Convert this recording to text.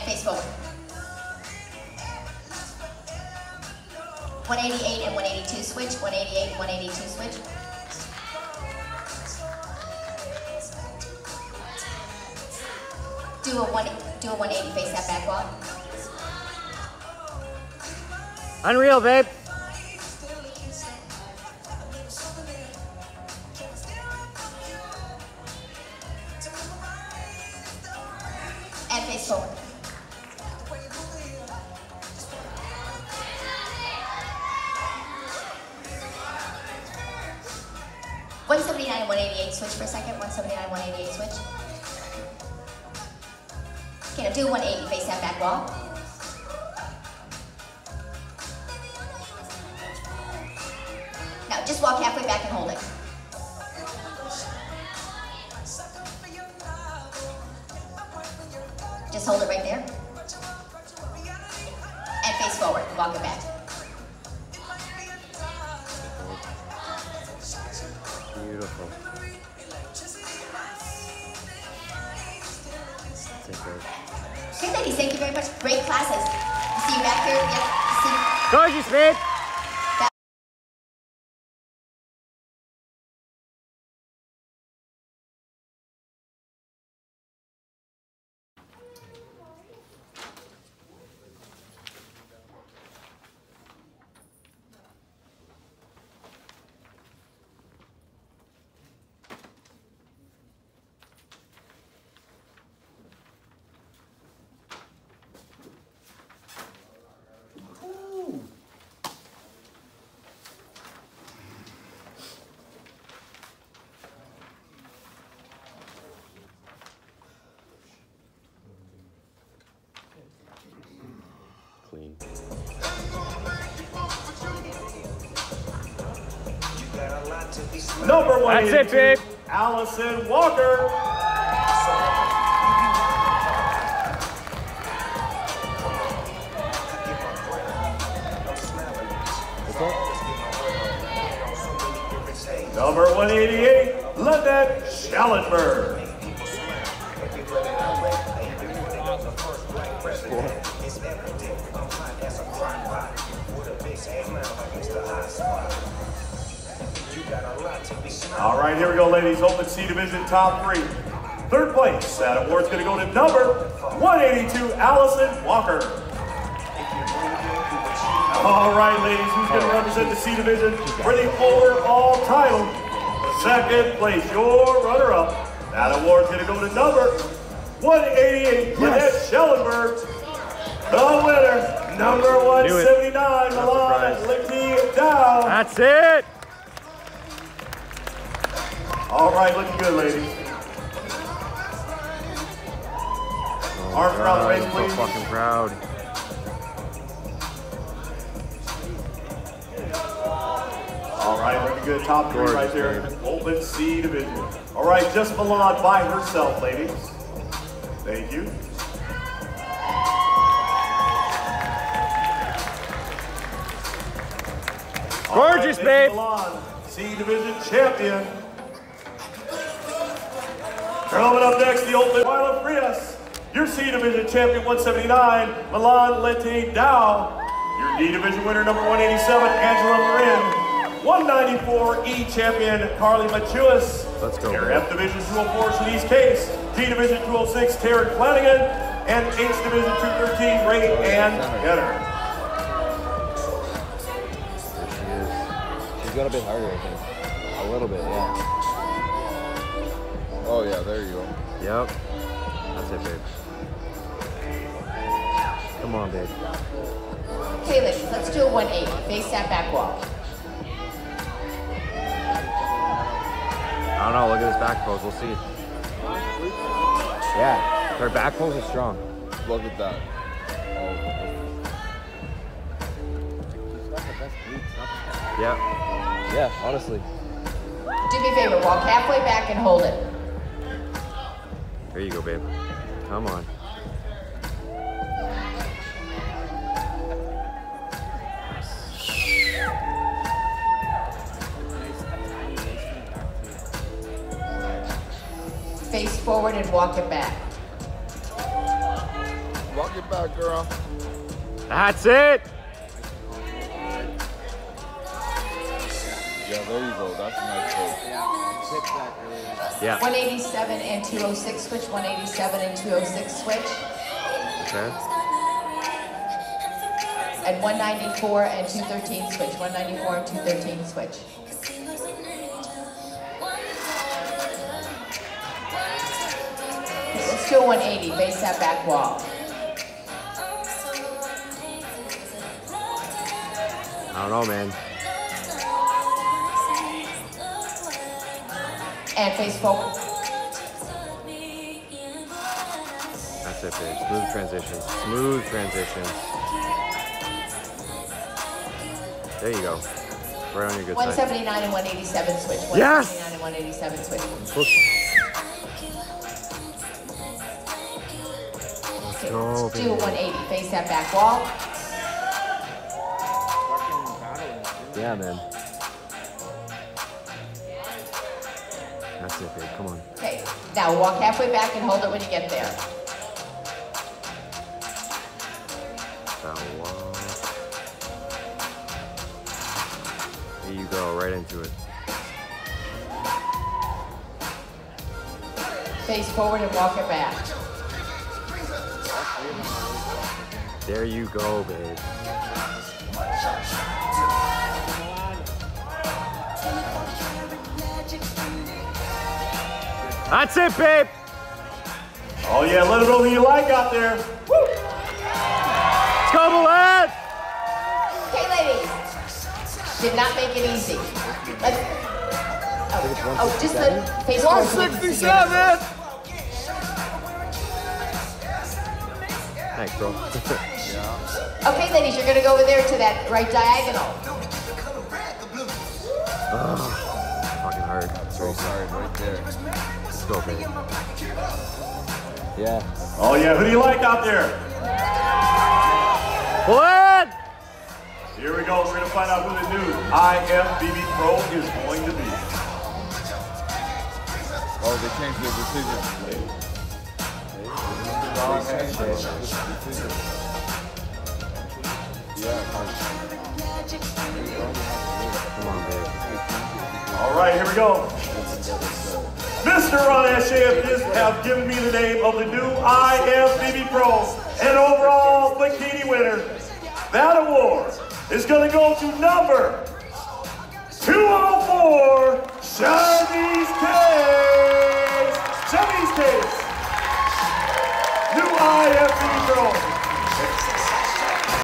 And face forward. 188 and 182 switch, 188 and 182 switch. Do a one, do a 180 face that back wall. Unreal, babe. And face forward. Switch for a second. One seventy nine, one eighty eight. Switch. Okay, now do one eighty. Face that back wall. Now just walk halfway back and hold it. Just hold it right there. And face forward. Walk it back. Beautiful. Take care. Okay, ladies, thank you very much. Great classes. See you back here. Yep. See Gorgeous, babe. Number one. That's it, babe. Allison Walker. Number 188, Lynette Schallenberg. All right, here we go, ladies. Open C Division top three. Third place, that award's going to go to number 182, Allison Walker. All right, ladies, who's going to represent the C Division for the overall title? Second place, your runner-up. That award's going to go to number 188, Lynette Schellenberg. The winner, number 179, Milan surprise. Licky Dow. That's it. All right, looking good, ladies. Arms around the waist, please. so fucking proud. All right, looking good. Top three right there. baby. Open C division. All right, just Milan by herself, ladies. Thank you. Gorgeous, Nikki babe. Milan, C division champion. Coming up next, the open Marlon Frias. Your C division champion, 179, Milan Leite Dow. Your D division winner, number 187, Angela Marin. 194 E champion, Carly Machuas. Let's go, Your. F division 204, Shanice Case. G division 206, Taryn Flanagan. And H division 213, Ray Ann Getter. There she is. She's got a bit harder, I think. A little bit, yeah. Oh yeah, there you go. Yep. That's it, babe. Come on, babe. Okay, ladies, let's do a 180. Face that back wall. I don't know. Look at this back pose. We'll see. Yeah, her back pose is strong. Look at that. Yeah. Yeah, honestly. Do me a favor, walk halfway back and hold it. There you go, babe. Come on. Face forward and walk it back. Walk it back, girl. That's it. Yeah, there you go. That's a nice hold. Yeah. 187 and 206 switch, 187 and 206 switch, Okay. and 194 and 213 switch, 194 and 213 switch. Let's do 180, face that back wall. I don't know, man. And face forward. That's it, babe. Smooth transitions. Smooth transitions. There you go. Right on your good side. 179 and 187 switch, Yes! 179 and 187 switch. Okay, go, let's do a 180, face that back wall. Yeah, man. That's it, babe. Come on. Okay, now walk halfway back and hold it when you get there. Bow walk. There you go. Right into it. Face forward and walk it back. There you go, babe. That's it, babe. Oh yeah, let it know who you like out there. Woo! Let's go, Milan. Okay, ladies. Did not make it easy. Let's. Oh, oh just the face forward. so we can see you. 167! Thanks, bro. Okay, ladies, you're gonna go over there to that right diagonal. Fucking hard. So hard right there. Let's go, babe. Yeah. Oh yeah, who do you like out there? Milan. Here we go. We're gonna find out who the new IFBB Pro is going to be. Oh, they changed their decision. They changed their decision. Yeah, Come on, babe. All right, here we go. Mr. Ron Ashe is have given me the name of the new IFBB Pro and overall bikini winner. That award is going to go to number 204, Shanice Case.